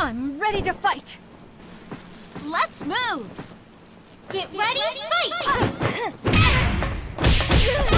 I'm ready to fight! Let's move! Get ready, fight! Get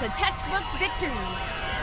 Was a textbook victory.